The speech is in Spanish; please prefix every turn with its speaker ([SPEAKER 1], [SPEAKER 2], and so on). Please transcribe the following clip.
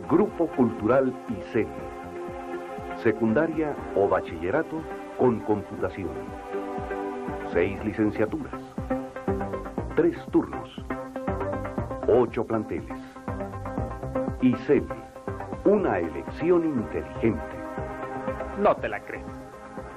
[SPEAKER 1] Grupo Cultural ICEL. Secundaria o bachillerato con computación. Seis licenciaturas. Tres turnos. Ocho planteles. ICEL. Una elección inteligente.
[SPEAKER 2] No te la crees.